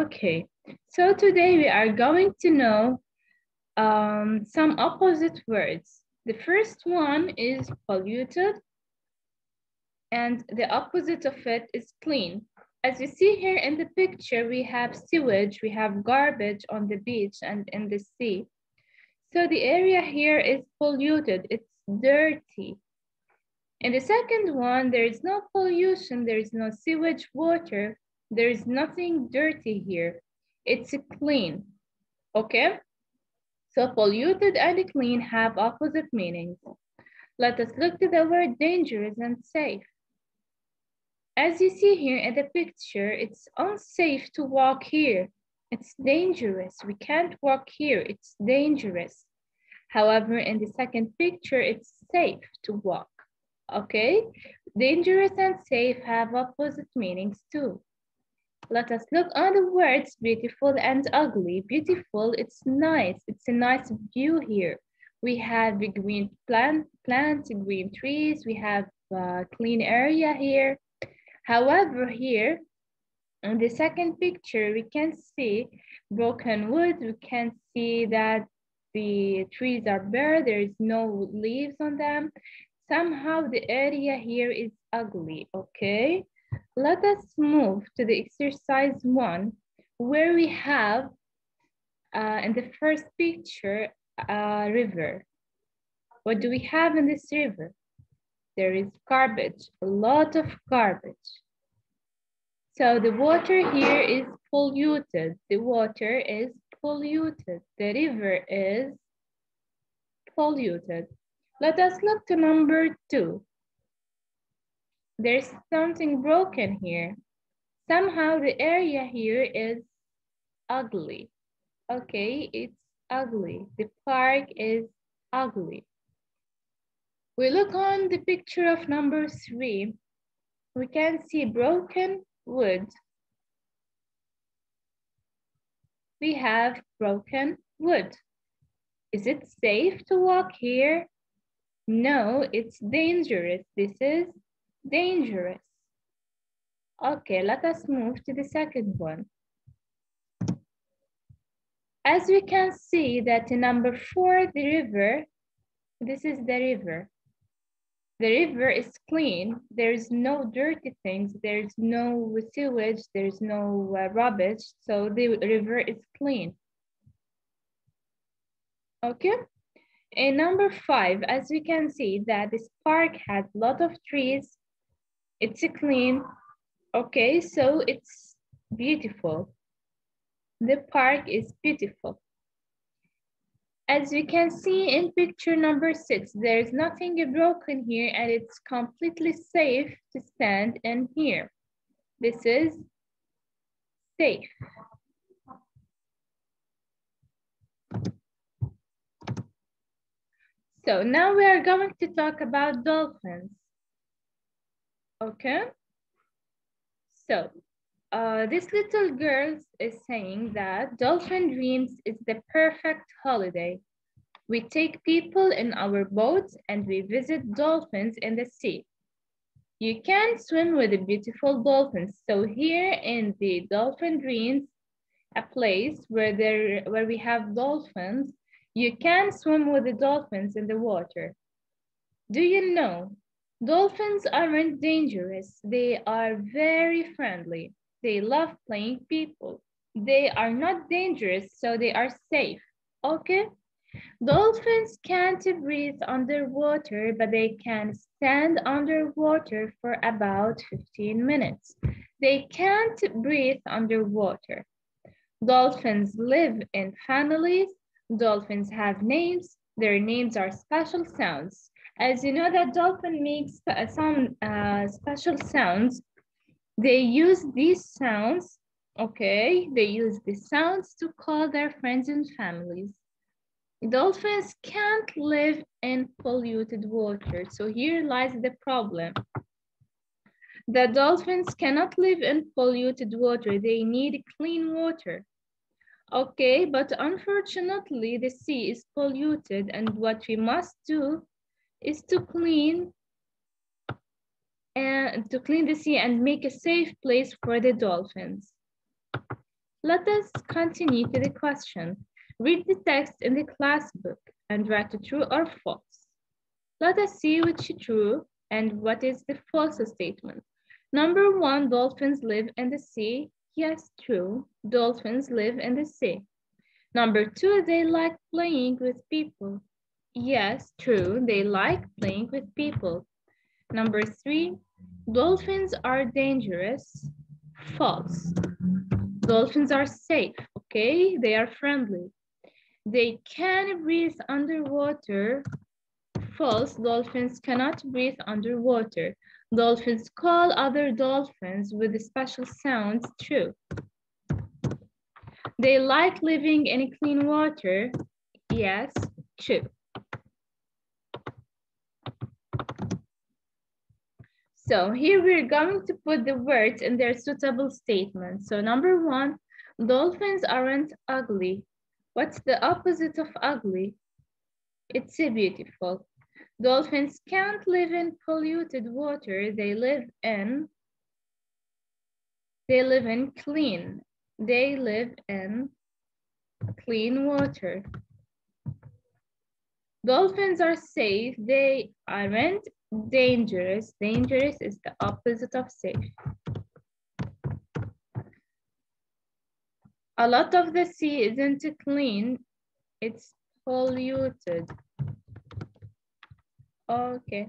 Okay, so today we are going to know um, some opposite words. The first one is polluted, and the opposite of it is clean. As you see here in the picture, we have sewage, we have garbage on the beach and in the sea. So the area here is polluted, it's dirty. In the second one, there is no pollution, there is no sewage water, there is nothing dirty here. It's clean, okay? So polluted and clean have opposite meanings. Let us look to the word dangerous and safe. As you see here in the picture, it's unsafe to walk here. It's dangerous. We can't walk here. It's dangerous. However, in the second picture, it's safe to walk. Okay? Dangerous and safe have opposite meanings too. Let us look on the words beautiful and ugly. Beautiful, it's nice. It's a nice view here. We have the green plant, plants, green trees. We have a clean area here. However, here in the second picture, we can see broken wood. We can see that the trees are bare. There is no leaves on them. Somehow the area here is ugly, okay? Let us move to the exercise one, where we have uh, in the first picture, a river. What do we have in this river? There is garbage, a lot of garbage. So the water here is polluted. The water is polluted. The river is polluted. Let us look to number two. There's something broken here. Somehow the area here is ugly. Okay, it's ugly. The park is ugly. We look on the picture of number three. We can see broken wood. We have broken wood. Is it safe to walk here? No, it's dangerous. This is dangerous. Okay, let us move to the second one. As we can see that in number four, the river, this is the river. The river is clean. There's no dirty things. There's no sewage. There's no uh, rubbish. So the river is clean. Okay. In number five, as we can see that this park has a lot of trees it's clean. Okay, so it's beautiful. The park is beautiful. As you can see in picture number six, there's nothing broken here and it's completely safe to stand in here. This is safe. So now we are going to talk about dolphins. Okay. So uh, this little girl is saying that Dolphin Dreams is the perfect holiday. We take people in our boats and we visit dolphins in the sea. You can swim with the beautiful dolphins. So here in the Dolphin Dreams, a place where there where we have dolphins, you can swim with the dolphins in the water. Do you know Dolphins aren't dangerous. They are very friendly. They love playing people. They are not dangerous, so they are safe. Okay? Dolphins can't breathe underwater, but they can stand underwater for about 15 minutes. They can't breathe underwater. Dolphins live in families. Dolphins have names. Their names are special sounds. As you know that dolphin makes some uh, special sounds. They use these sounds, okay? They use these sounds to call their friends and families. Dolphins can't live in polluted water. So here lies the problem. The dolphins cannot live in polluted water. They need clean water. Okay, but unfortunately the sea is polluted and what we must do is to clean and to clean the sea and make a safe place for the dolphins. Let us continue to the question. Read the text in the class book and write true or false. Let us see which is true and what is the false statement. Number one, dolphins live in the sea. Yes, true. Dolphins live in the sea. Number two, they like playing with people. Yes, true. They like playing with people. Number three, dolphins are dangerous. False. Dolphins are safe, okay? They are friendly. They can breathe underwater. False, dolphins cannot breathe underwater. Dolphins call other dolphins with special sounds, true. They like living in clean water. Yes, true. So here we're going to put the words in their suitable statements. So number one, dolphins aren't ugly. What's the opposite of ugly? It's beautiful. Dolphins can't live in polluted water. They live in, they live in clean. They live in clean water. Dolphins are safe. They aren't dangerous. Dangerous is the opposite of safe. A lot of the sea isn't clean, it's polluted. Okay.